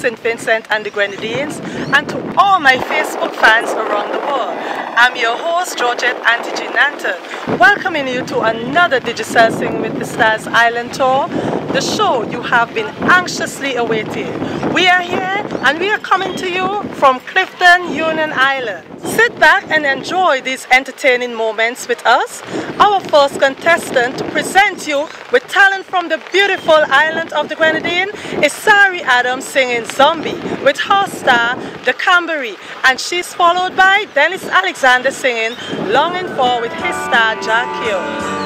St. Vincent and the Grenadines, and to all my Facebook fans around the world. I'm your host, Georgette Auntie Nanton, welcoming you to another Digicel Sing with the Stars Island Tour, the show you have been anxiously awaiting. We are here and we are coming to you from Clifton, Union Island. Sit back and enjoy these entertaining moments with us. Our first contestant to present you with talent from the beautiful island of the Grenadine is Sari Adams singing Zombie with her star, the Cranberry, and she's followed by Dennis Alexander singing Longing For with his star, Jah Cure.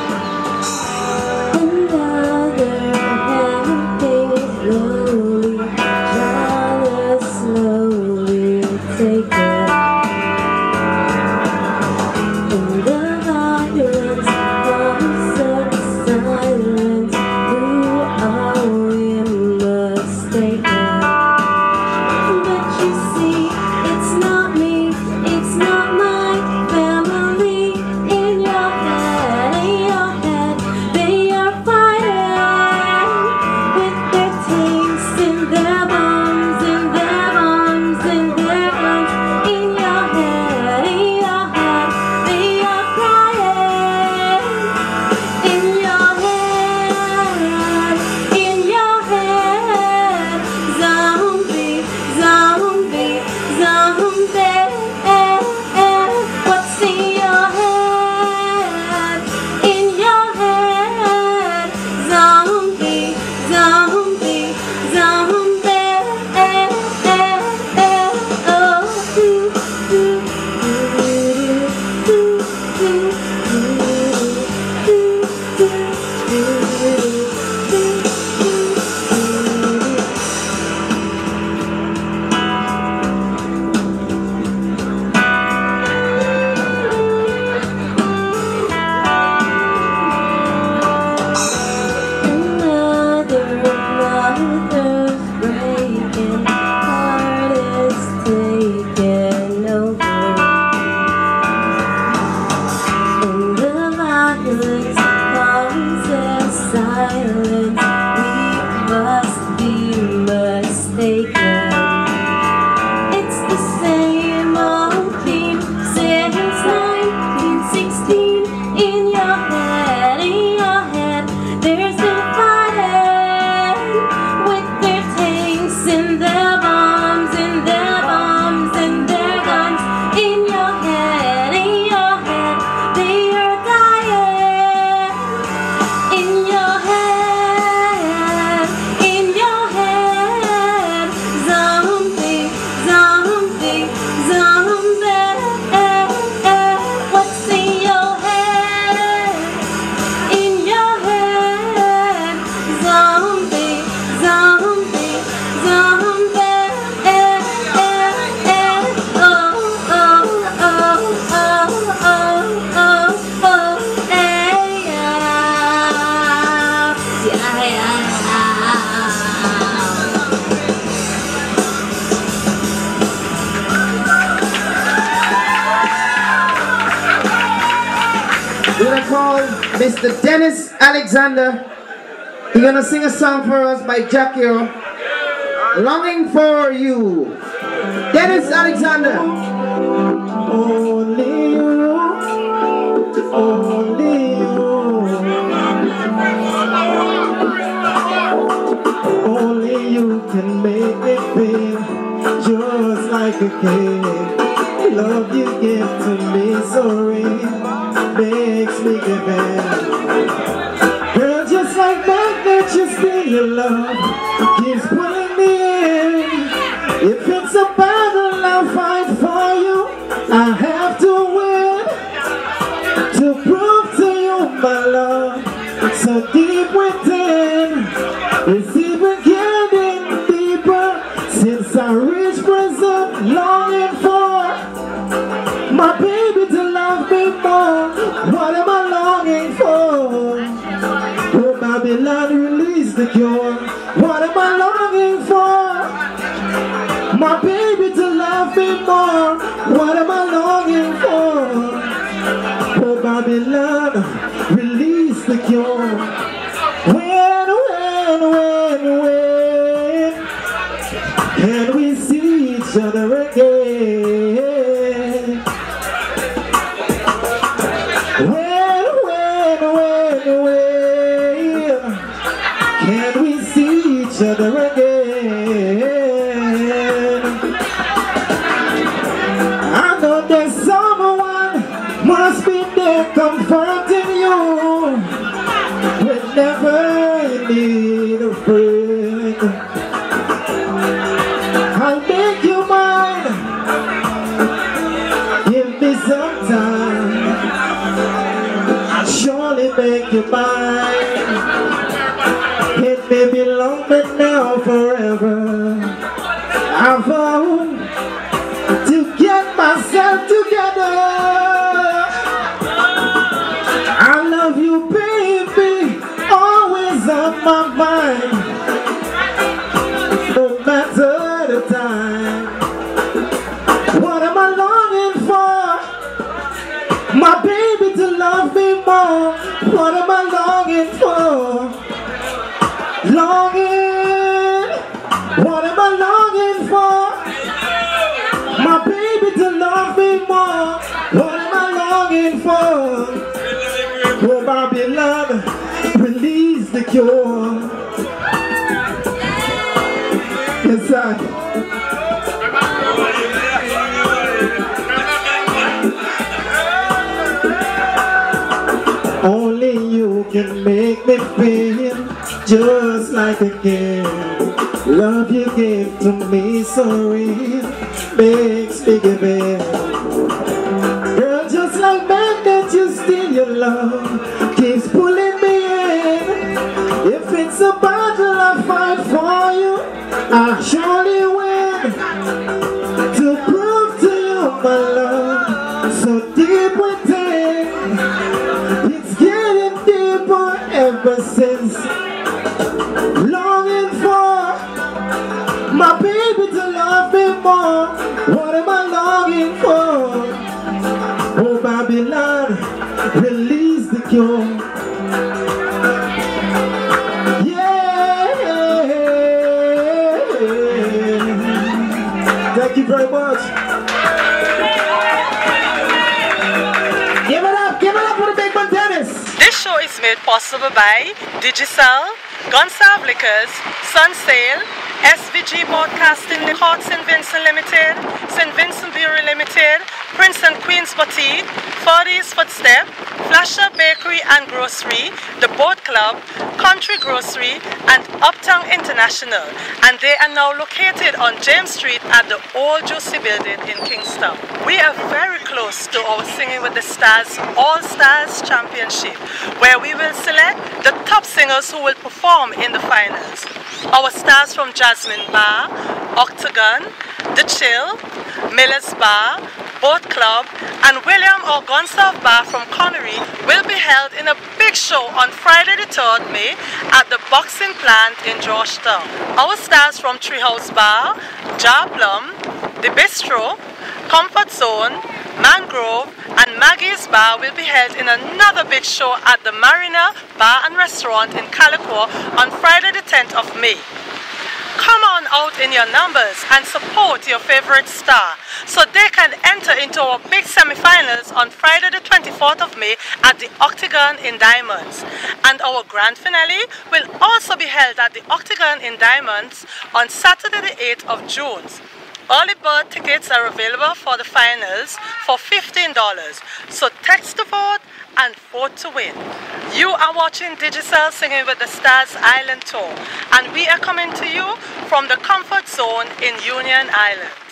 take Mr. Dennis Alexander. He's gonna sing a song for us by Jah Cure. Longing for you. Dennis Alexander. Only you. Only you. Only you can make me feel just like a kid. Love you give to me so real makes me give in. Girl, just like that, that you still your love keeps pulling me in. If it's a battle, I'll fight for you. I have to win to prove to you my love. So deep within, must be there comforting you whenever you need a friend. Love you gave to me so real makes me give in. My baby to love me more. What am I longing for? Oh, Babylon, release the cure. Thank you very much. Give it up, give it up for the big man Dennis. This show is made possible by Digicel, Gonsalve Liquors, Sunsail, SVG Broadcasting Court St. Vincent Limited, St. Vincent Brewery Limited, Prince and Queen's Boutique, Fordy's Footstep, Flasher Bakery and Grocery, The Boat Club, Country Grocery, and Uptown International. And they are now located on James Street at the Old Juicy Building in Kingston. We are very close to our Singing with the Stars All Stars Championship, where we will select the top singers who will perform in the finals. Our stars from Jasmine Bar, Octagon, The Chill, Miller's Bar, Boat Club, and William or Gonsalve Bar from Connery will be held in a big show on Friday the 3rd May at the Boxing Plant in Georgetown. Our stars from Treehouse Bar, Jar Plum, The Bistro, Comfort Zone, Mangrove, and Maggie's Bar will be held in another big show at the Marina Bar and Restaurant in Calliaqua on Friday the 10th of May. Come on out in your numbers and support your favorite star so they can enter into our big semi-finals on Friday the 24th of May at the Octagon in Diamonds. And our grand finale will also be held at the Octagon in Diamonds on Saturday the 8th of June. Early bird tickets are available for the finals for $15. So text to vote and vote to win. You are watching Digicel Singing with the Stars Island Tour and we are coming to you from the comfort zone in Union Island.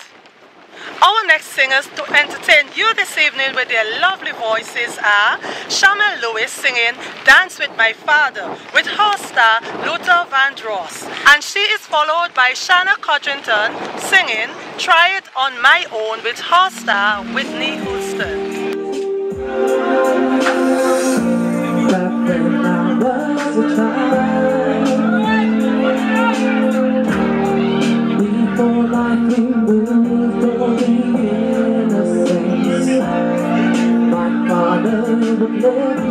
Our next singers to entertain you this evening with their lovely voices are Shamel Lewis singing Dance with My Father with her star Luther Vandross. And she is followed by Shanna Codrington singing Try It On My Own with her star Whitney Houston. Father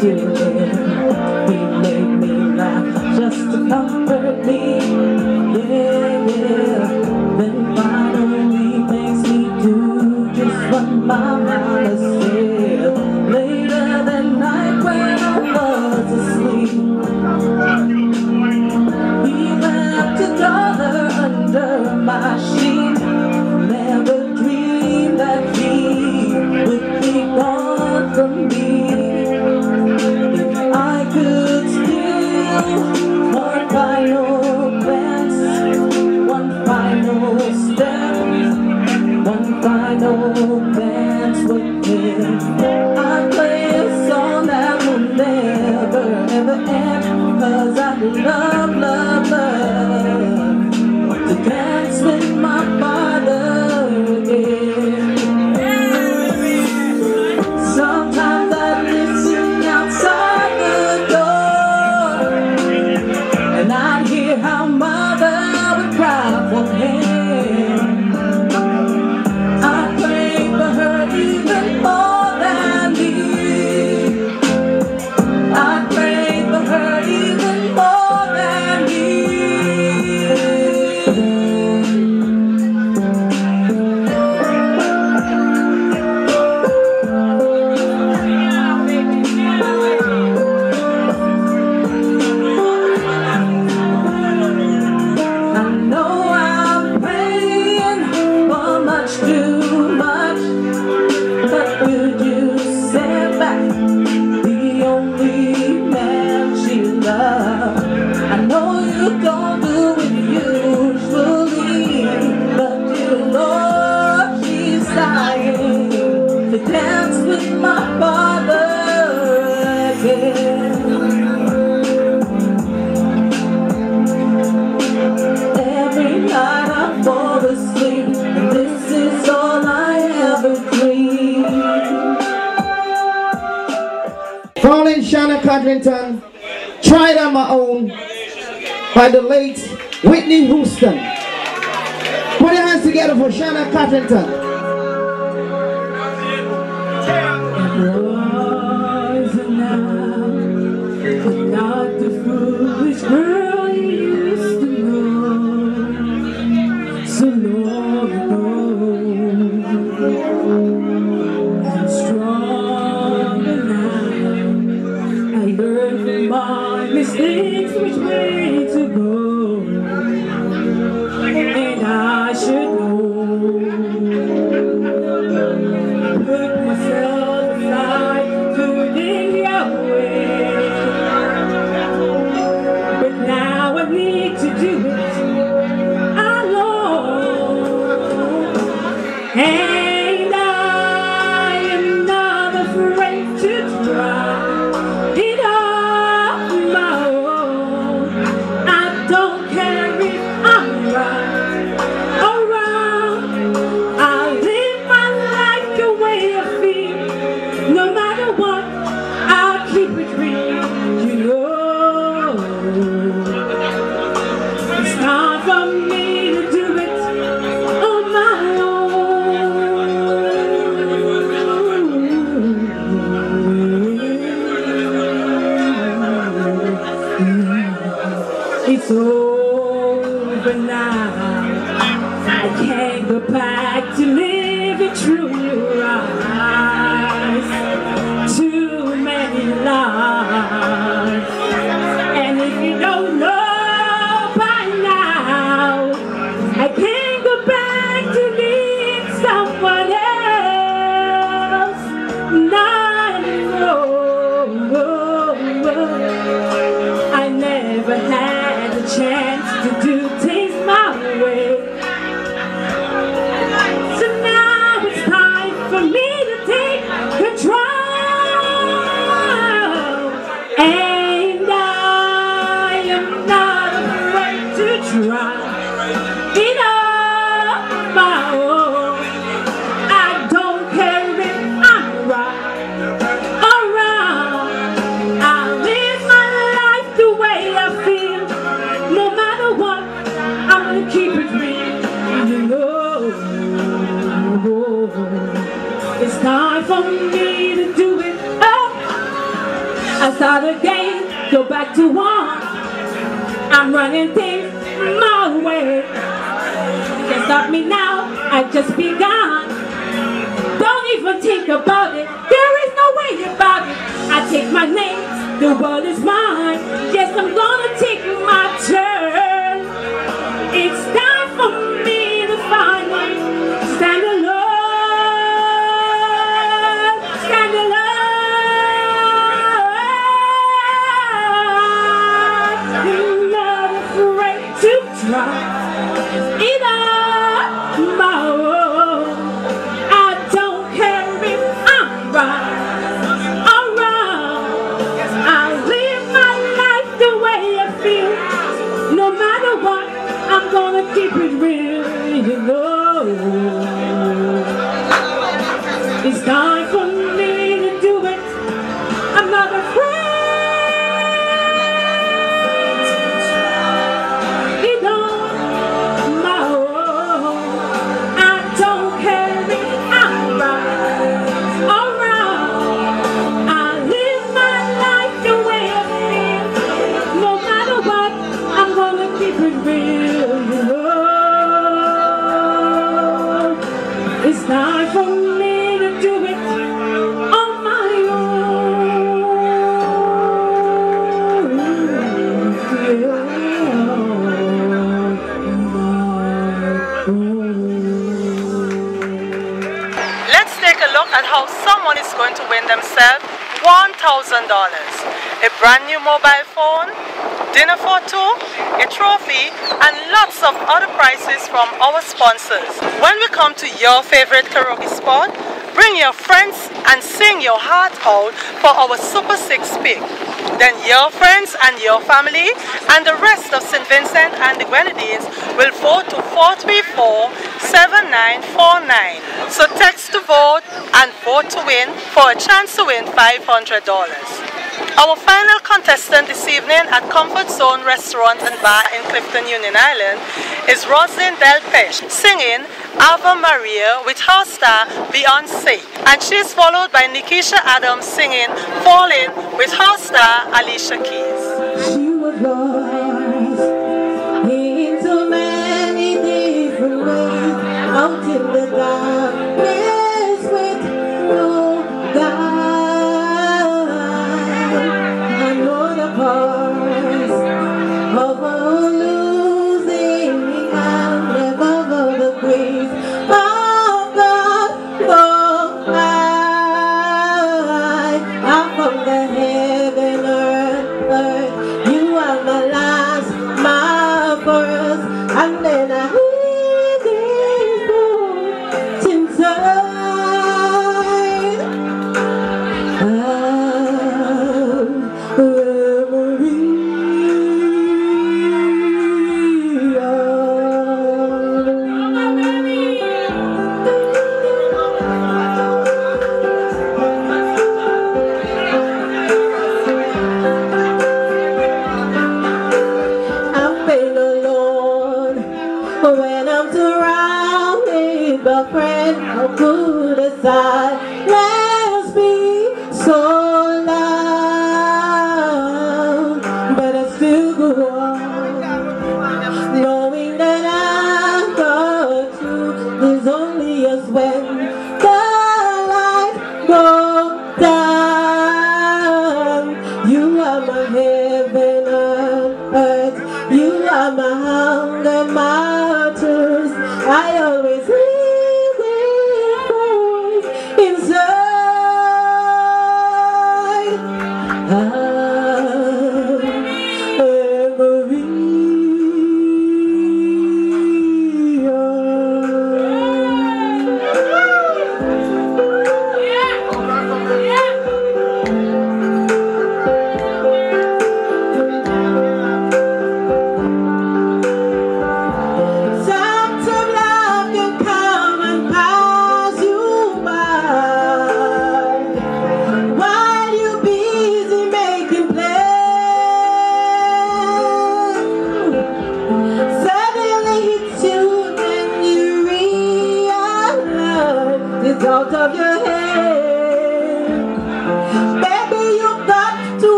делать. love, love. Codrington, tried on my own by the late Whitney Houston. Put your hands together for Shanna Codrington. I never had a chance to do not afraid to try it on my own. I don't care if I'm right or wrong. I live my life the way I feel. No matter what, I'm gonna keep it real. You know, it's time for me to do it. Oh, I start again, go back to one. I'm running things my way. You can't stop me now, I just begun. Don't even think about it, there is no way about it. I take my name, the world is mine. Yes, I'm gonna take a brand new mobile phone, dinner for two, a trophy, and lots of other prizes from our sponsors. When we come to your favorite karaoke spot, bring your friends and sing your heart out for our Super 6 pick. Then your friends and your family and the rest of St. Vincent and the Grenadines will vote to 434-7949. So text to vote and vote to win for a chance to win $500. Our final contestant this evening at Comfort Zone Restaurant and Bar in Clifton, Union Island is Rosalind Delpeche singing Ave Maria with her star Beyonce. And she is followed by Nikisha Adams singing Falling with her star Alicia Keys. Out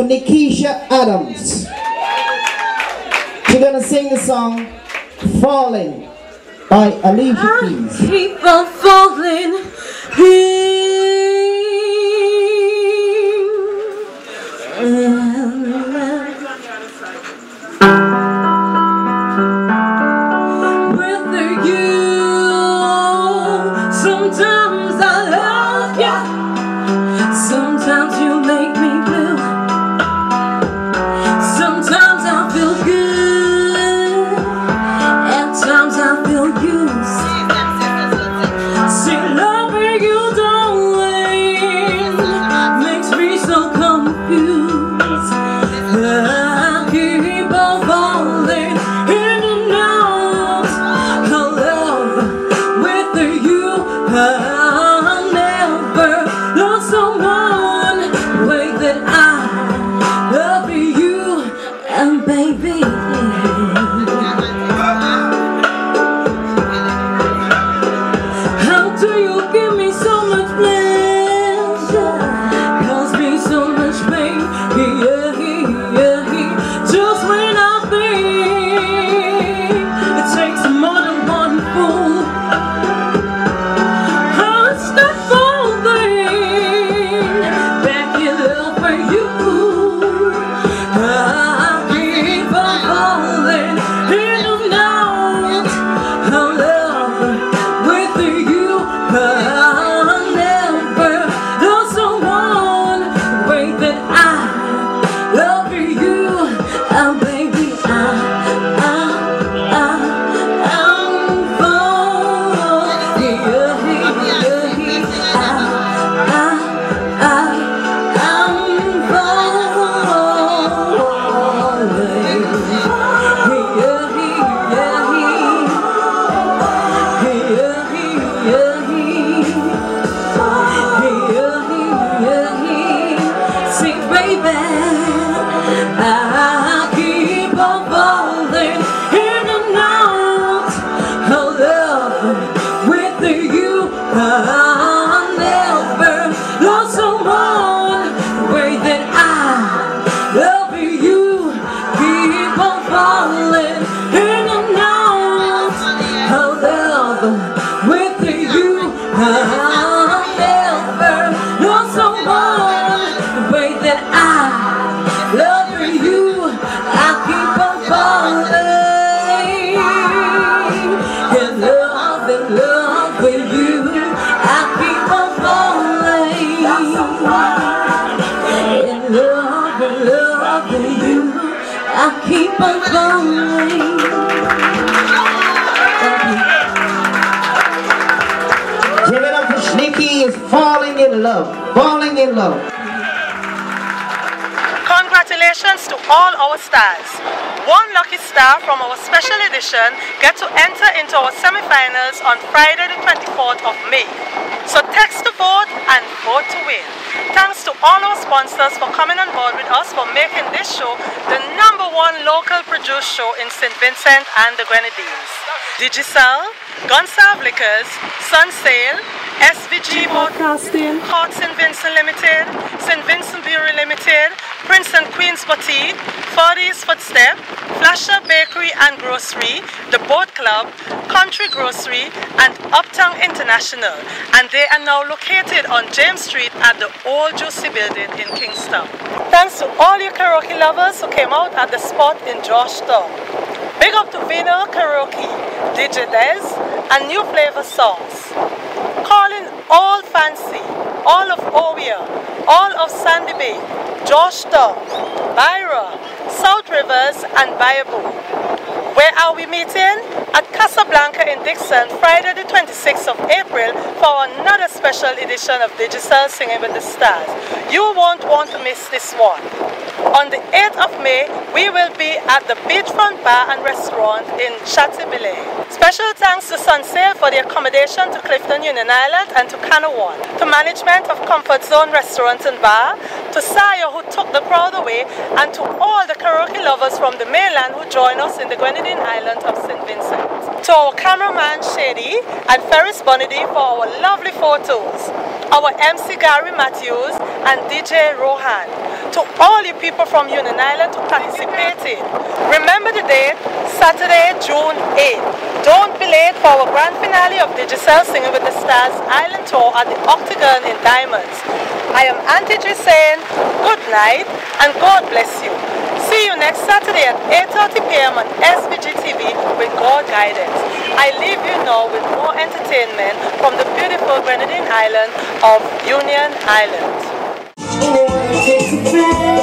to Nikisha Adams. We're gonna sing the song Falling by Alicia Keys. I keep on falling. In love, in love with you, I keep on falling. Give it up for is falling in love, falling in love. Congratulations to all our stars. One lucky star from our special edition gets to enter into our semi-finals on Friday the 24th of May. So text to vote and vote to win. Thanks to all our sponsors for coming on board with us for making this show the number one local produced show in St. Vincent and the Grenadines. Digicel, Gonsalve Liquors, Sun Sail, SVG Broadcasting, Hart St. Vincent Limited, St. Vincent Brewery Limited, Prince and Queen's Boutique, Forty's Footstep, Flasher Bakery and Grocery, The Boat Club, Country Grocery, and Uptown International. And they are now located on James Street at the Old Juicy Building in Kingston. Thanks to all you karaoke lovers who came out at the spot in Georgetown. Big up to Vino Karaoke, DJ Dez, and New Flavor Songs. Calling all Fancy, all of Owia, all of Sandy Bay, Georgetown, Byera, South Rivers, and Biabou. Where are we meeting? At Casablanca in Dixon, Friday the 26th of April for another special edition of Digicel Singing with the Stars. You won't want to miss this one. On the 8th of May, we will be at the Beachfront Bar and Restaurant in Chateaubelair. Special thanks to Sunsail for the accommodation to Clifton Union Island and to One, to management of Comfort Zone Restaurant and Bar, to Sayo who took the crowd away, and to all the karaoke lovers from the mainland who join us in the Grenadine Island of St. Vincent. To our cameraman Shady and Ferris Bonady for our lovely photos. Our MC Gary Matthews and DJ Rohan. To all you people from Union Island who participated. Remember the date, Saturday, June 8th. Don't be late for our grand finale of Digicel Singing with the Stars Island Tour at the Octagon in Diamonds. I am Auntie G saying good night and God bless you. See you next Saturday at 8.30 p.m. on SVG TV with God Guidance. I leave you now with more entertainment from the beautiful Grenadine island of Union Island. See, I was